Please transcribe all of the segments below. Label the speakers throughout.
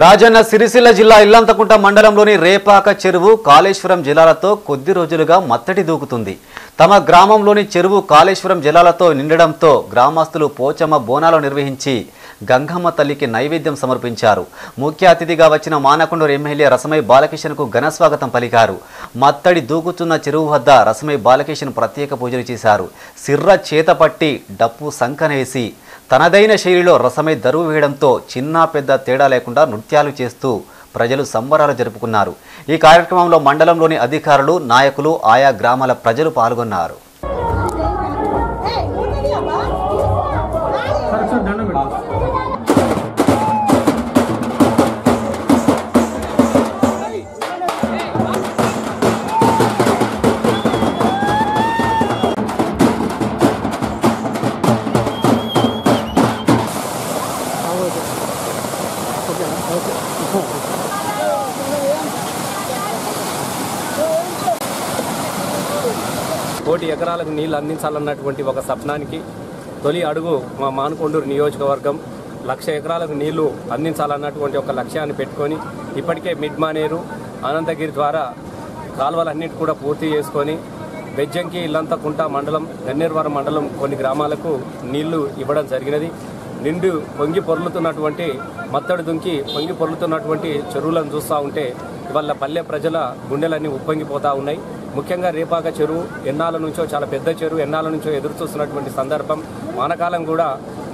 Speaker 1: రాజన్న సిరిసిల్ల జిల్లా ఇల్లంతకుంట మండలంలోని రేపాక చెరువు కాళేశ్వరం జలాలతో కొద్ది రోజులుగా మత్తడి దూకుతుంది. తమ గ్రామంలోని చెరువు కాళేశ్వరం జలాలతో నిండడంతో గ్రామస్తులు పోచమ్మ బోనాలు నిర్వహించి గంగమ్మ తల్లికి నైవేద్యం సమర్పించారు. ముఖ్య అతిథిగా వచ్చిన మానకొండూరు ఎమ్మెల్యే రసమై బాలకిషన్కు ఘన స్వాగతం పలికారు. మత్తడి దూకుతున్న చెరువు వద్ద రసమై బాలకిషన్ ప్రత్యేక పూజలు చేశారు. సిర్ర చేతపట్టి డప్పు సంకనేసి తనదైన శైలిలో రసమై దరువు వేయడంతో చిన్న పెద్ద తేడా లేకుండా నృత్యాలు చేస్తూ ప్రజలు సంబరాలు జరుపుకున్నారు. ఈ కార్యక్రమంలో మండలంలోని అధికారులు నాయకులు ఆయా గ్రామాల ప్రజలు పాల్గొన్నారు.
Speaker 2: కోటి ఎకరాలకు నీళ్ళు అందించాలన్నటువంటి ఒక స్వప్నానికి తొలి అడుగు మా మానుకొండూరు నియోజకవర్గం. లక్ష ఎకరాలకు నీళ్ళు అందించాలన్నటువంటి ఒక లక్ష్యాన్ని పెట్టుకొని ఇప్పటికే మిడ్ మానేరు అనంతగిరి ద్వారా కాలువలన్నిటి కూడా పూర్తి చేసుకొని బెజ్జంకి ఇల్లంతకుంట మండలం గన్నేరువరం మండలం కొన్ని గ్రామాలకు నీళ్ళు ఇవ్వడం జరిగినది. నిండు పొంగి పొర్లుతున్నటువంటి మత్తడి దుంకి పొంగి పొరులుతున్నటువంటి చెరువులను చూస్తూ ఉంటే ఇవాళ పల్లె ప్రజల గుండెలన్నీ ఉప్పొంగిపోతూ ఉన్నాయి. ముఖ్యంగా రేపాక చెరువు ఎన్నాల నుంచో చాలా పెద్ద చెరువు ఎన్నాల నుంచో ఎదురు చూస్తున్నటువంటి సందర్భం. వానకాలం కూడా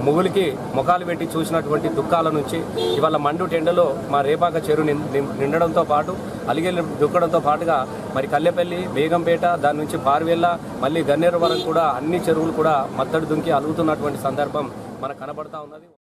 Speaker 2: ముగులికి ముఖాలు పెట్టి చూసినటువంటి దుఃఖాల నుంచి ఇవాళ మండు టెండలో మా రేపాక చెరువు నిండడంతో పాటు అలిగేలు దుక్కడంతో పాటుగా మరి కల్లెపల్లి బేగంపేట దాని నుంచి పార్వేళ్ళ మళ్ళీ గన్నేరు వరకు కూడా అన్ని చెరువులు కూడా మత్తడి దుంకి అలుగుతున్నటువంటి సందర్భం. మనకు కనబడతా ఉన్నది.